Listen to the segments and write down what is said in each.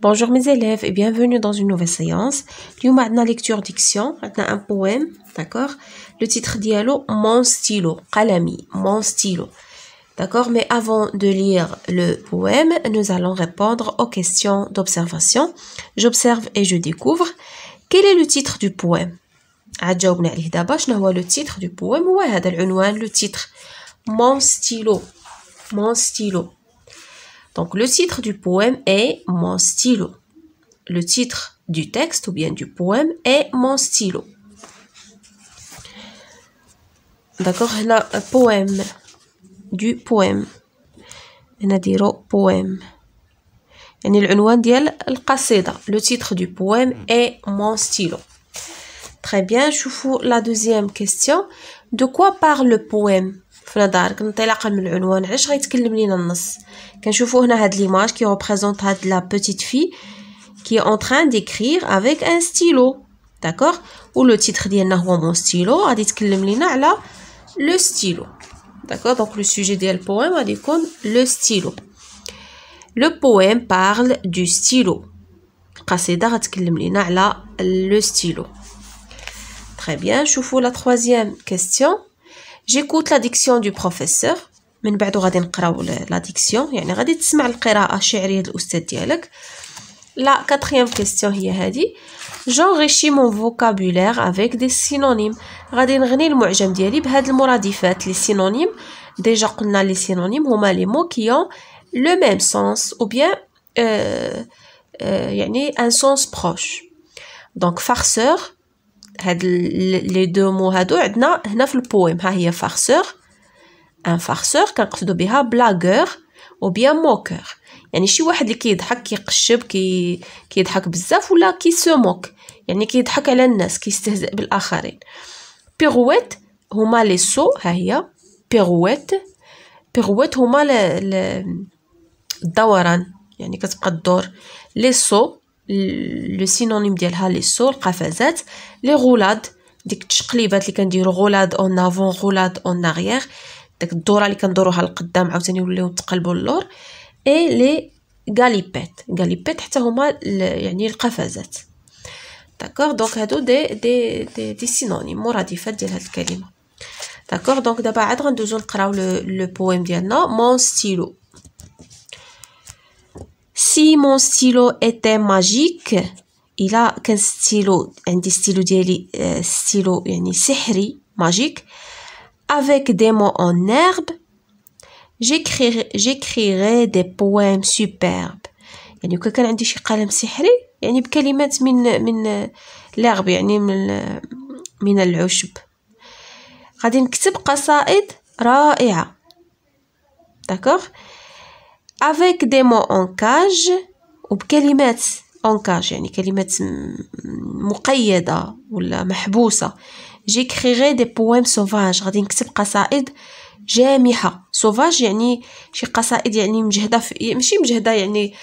Bonjour mes élèves et bienvenue dans une nouvelle séance. اليوم عندنا lecture diction, عندنا un poème, d'accord Le titre dialogue Mon stylo, قلمي, mon stylo. D'accord Mais avant de lire le poème, nous allons répondre aux questions d'observation. J'observe et je découvre. Quel est le titre du poème عجاوبنا عليه دابا شنو هو le titre du poème هو هذا العنوان le titre Mon stylo, mon stylo. Donc le titre du poème est Mon stylo. Le titre du texte ou bien du poème est Mon stylo. D'accord هنا poème du poème نديرو poème يعني العنوان ديال القصيدة le titre du poème est Mon stylo. Très bien, شوفوا la deuxième question. De quoi parle le poème فندارك انطلاقا من العنوان علاش غيتكلم لينا النص؟ كنشوفوا هنا هاد ليماج كي ريبريزونط هاد لا بيتيت في كي اون تران ديكرير افيك ان ستيلو داكوغ و لو تيتر ديالنا هو مون ستيلو غادي تكلم لينا على لو ستيلو داكوغ دونك لو سوجي ديال البويم غادي يكون لو ستيلو لو بويم بارل دو ستيلو القصيده غتكلم لينا على لو ستيلو تخي بيان شوفو لا تخوازيام كيستيون J'écoute la diction du professeur من بعد غادي نقراو لا ديكسيون يعني غادي تسمع القراءة الشعرية الأستاذ ديالك لا كاتريام كيستيون هي هادي j'enrichis mon vocabulaire avec des synonymes غادي نغني المعجم ديالي بهاد المرادفات لي سينونيم ديجا قلنا لي سينونيم هما لي مو كي ont le même sens ou bien euh, euh, يعني un sens proche donc farceur هاد لي دو مو هادو. عندنا هنا في البويم ها هي فارسور ان فارسور كنقصدو بها بلاغور أو بيان موكور يعني شي واحد اللي كيضحك كيقشب كي كيضحك بزاف ولا كي سو موك يعني كيضحك على الناس كيستهزئ بالآخرين. بيغويت هما لي سو ها هي. بيغويت بيغويت هما الدوران. يعني كتبقى الدور. لي سو لو سينونيم ديالها لي سو القفزات لي غولاد ديك التشقليبات اللي كنديرو غولاد اون افون غولاد اون اريير داك الدورة اللي كندوروها للقدام عاوتاني نوليو نتقلبوا للور اي لي غاليبيت. غاليبيت حتى هما يعني القفزات. داكوغ دونك هادو دي دي دي, دي سينونيم مرادفات ديال هاد الكلمة داكوغ دونك دابا عاد غندوزو نقراو لو بويم ديالنا مون ستيلو سي مون ستيلو ايتي ماجيك الا كان ستيلو عندي ستيلو ديالي ستيلو يعني سحري ماجيك افيك دي مو اون هيرب جيكريري دي بويم سوبرب يعني وكان كان عندي شي قلم سحري يعني بكلمات من من لغب يعني من من العشب غادي نكتب قصائد رائعه داكوغ avec des mots en cage وبكلمات en cage يعني كلمات مقيدة ولا محبوسة j'écrirai des poèmes sauvages. غادي نكتب قصائد جامحة sauvage يعني شي قصائد يعني مجهدة في ماشي مجهدة يعني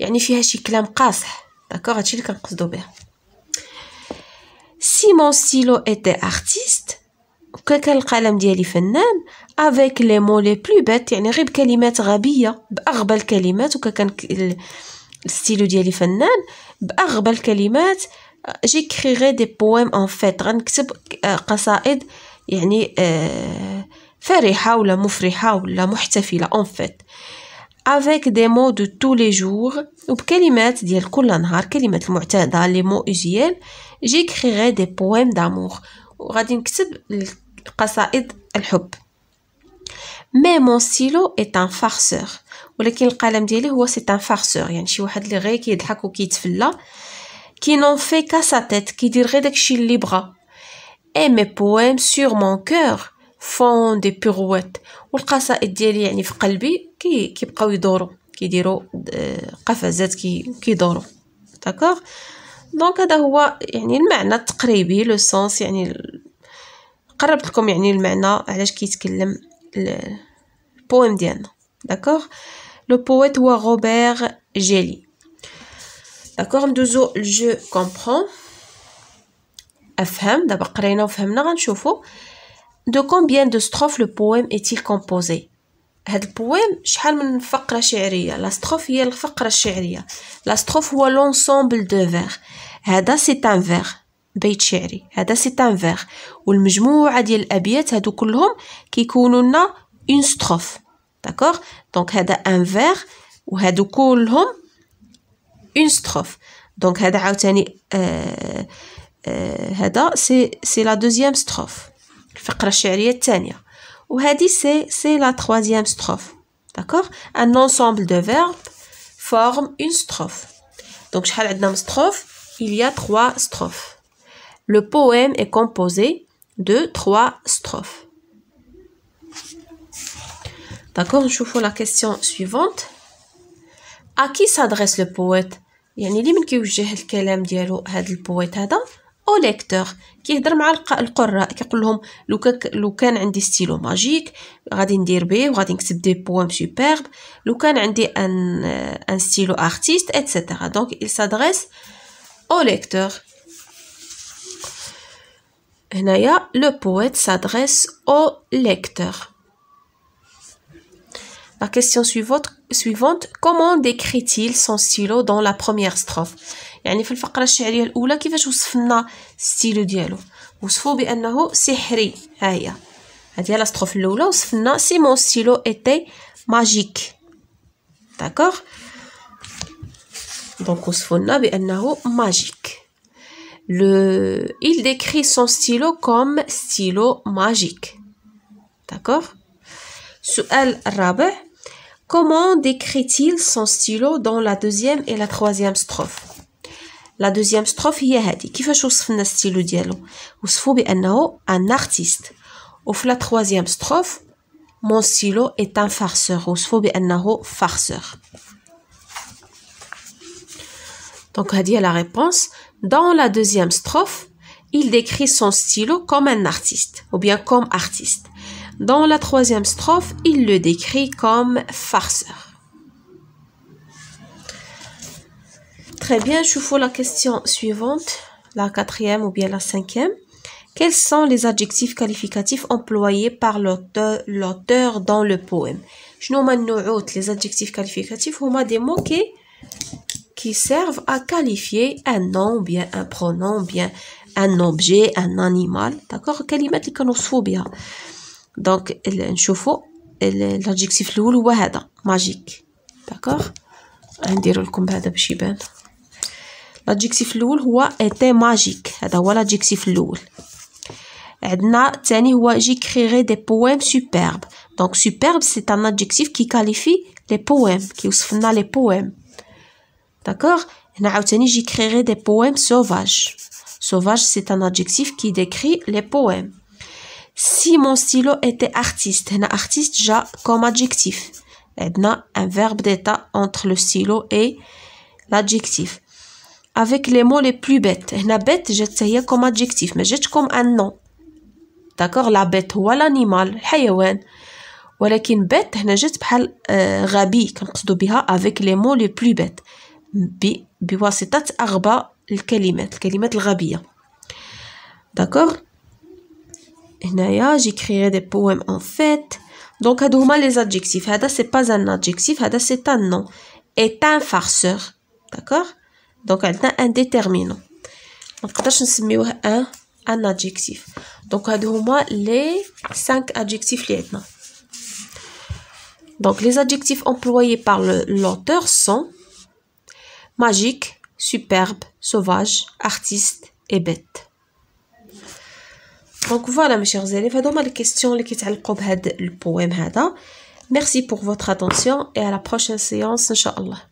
يعني فيها شي كلام قاصح داكوغ هادشي اللي كنقصدو به si mon stylo était artiste كان القلم ديالي فنان افيك لي مو لي بلو بيت يعني غير بكلمات غبية بأغبى الكلمات وكان الستيلو ديالي فنان بأغبى الكلمات. جيكريغي دي بويم ان فيت غنكتب قصائد يعني فرحه ولا مفرحة ولا محتفلة ان فيت افيك دي مو دو تو لي جور وبكلمات ديال كل نهار كلمات المعتادة لي مو اوزيال جيكريغي دي بويم دامور وغادي نكتب قصائد الحب. مي مون ستيلو ايت ان فارسور ولكن القلم ديالي هو سي ان فارسور يعني شي واحد اللي غير كيضحك وكيتفلى كي نون في كا سا تيت كيدير غير داكشي اللي بغا اي مي بويم سور مون كور فون دي بيرويت والقصائد ديالي يعني في قلبي كي كيبقاو يدوروا كيديروا قفزات كي كيدوروا داكوغ دونك هذا هو يعني المعنى التقريبي لو سونس يعني قربت لكم يعني المعنى علاش كيتكلم البويم ديالنا داكوغ لو بويت هو روبير جيلي داكوغ ندوزو جو كومبرون افهم دابا قرينا وفهمنا غنشوفو de combien de strophes le poème est-il composé هاد البويم شحال من فقرة شعرية لا ستروف هي الفقرة الشعرية لا ستروف هو لونسومبل دو فيغ هذا سي ان فيغ بيت شعري هذا سي ان فيغ والمجموعة ديال الأبيات هادو كلهم كيكونوا لنا اون ستروف داكوغ دونك هذا ان فيغ وهادو كلهم اون ستروف دونك هذا عاوتاني آه آه سي سي لا دوزيام ستروف الفقرة الشعرية الثانية وهذه سي سي لا تروازيام ستروف داكوغ ان انسومبل دو فيرب فورم اون ستروف دونك شحال عندنا من ستروف il y a trois strophes. le poème est composé de trois strophes d'accord نشوفوا la question suivante à qui s'adresse le poète يعني لمن كيوجه الكلام ديالو هذا البويت هذا او ليكتور كيهضر مع القراء كيقول لهم لو كان لو كان عندي ستيلو ماجيك غادي ندير به وغادي نكتب دي بوام سوبرب لو كان عندي ان ان ستيلو ارتيست اتسيتيرا دونك il s'adresse au lecteur هنايا لو بويت s'adresse au lecteur La question suivante, suivante comment décrit-il son stylo dans la première strophe يعني في الفقرة الشعرية الأولى كيفاش وصف لنا ستيلو ديالو وصفو بأنه سحري ها هي هادي لا ستروف الأولى وصف لنا سي مون ستيلو إتي ماجيك داكوغ دونك وصفو لنا بأنه ماجيك le il décrit son stylo comme stylo magique d'accord السؤال الرابع comment décrit-il son stylo dans la deuxième et la troisième strophe لا دوزيام ستروف هي هادي كيفاش وصفنا ستيلو ديالو وصفو بانه ان ارتيست وفي لا تروازيام ستروف مون ستيلو est un farceur وصفو بانه farceur Donc, Hadi a la réponse. Dans la deuxième strophe, il décrit son stylo comme un artiste, ou bien comme artiste. Dans la troisième strophe, il le décrit comme farceur. Très bien, je vous la question suivante, la quatrième ou bien la cinquième. Quels sont les adjectifs qualificatifs employés par l'auteur dans le poème? Je les adjectifs qualificatifs, on des mots qui qui servent à qualifier un nom, ou bien un pronom, ou bien un objet, un animal. D'accord كلمات اللي كنوصفوا بها. Donc نشوفوا l'adjectif الاول هو هذا magique. D'accord ندير لكم بهذا باش يبان. l'adjectif الاول هو était magique هذا هو l'adjectif الاول عندنا الثاني هو j'écrirai des poèmes superbes donc superbe c'est un adjectif qui qualifie les poèmes كيوصف لنا les poèmes d'accord هنا عاوتاني j'écrirai des poèmes sauvages sauvage c'est un adjectif qui décrit les poèmes si mon stylo était artiste هنا artiste جا comme adjectif عندنا un verbe d'état entre le stylo et l'adjectif avec les mots les plus bêtes هنا bête جات هي comme adjectif ما جاتش comme un nom d'accord la bête هو l'animal الحيوان ولكن bête هنا جات بحال غبي كنقصدو بها avec les mots les plus bêtes بواسطة أغبى الكلمات الكلمات الغبية d'accord هنايا j'écrirai des poèmes en fait donc هادو هما les adjectifs هذا c'est pas un adjectif هذا c'est un nom est un farceur d'accord دونك عندنا ان ديتيرمينون ما نقدرش نسميوه ان ان ادجيكتيف دونك هادو هما لي 5 ادجيكتيف اللي عندنا دونك لي adjectifs employés par l'auteur sont magique, superbe, sauvage, artiste et bête. Donc voilà mes chers élèves, هادو les questions اللي كيتعلقوا بهاد البويم هذا. Merci pour votre attention et à la prochaine séance ان شاء الله.